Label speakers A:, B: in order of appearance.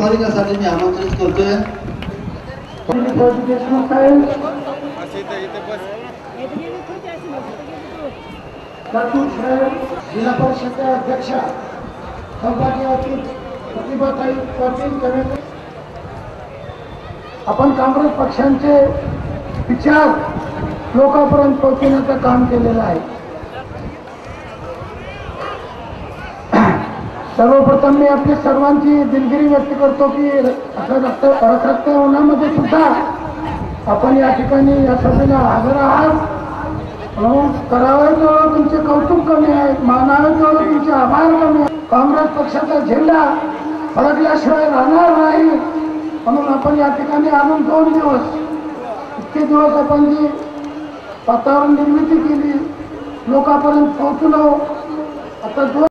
A: औपचारिकासाठी मी आमंत्रित करतोय.
B: जिल्हा परिषदेच्या अध्यक्षा सौभाग्यवती प्रतिभाताई पाटील आपण काँग्रेस पक्षांचे विचार लोकांपर्यंत पोहोचवण्याचं काम केलेलं आहे. सर्वप्रथम मी आपली सर्वांची दिलगिरी व्यक्त करतो की असं रक्त होण्यामध्ये सुद्धा आपण या ठिकाणी या सभेला हजर आहात. म्हणून करावे तुमचे कौतुक कमी आहे मानावे तुमचे आभार कमी आहे काँग्रेस पक्षाचा झेंडा फडकल्याशिवाय राहणार नाही. म्हणून आपण या ठिकाणी आणून दोन दिवस इतके दिवस आपण जी वातावरण निर्मिती केली लोकांपर्यंत पोहोचलो. आता दोन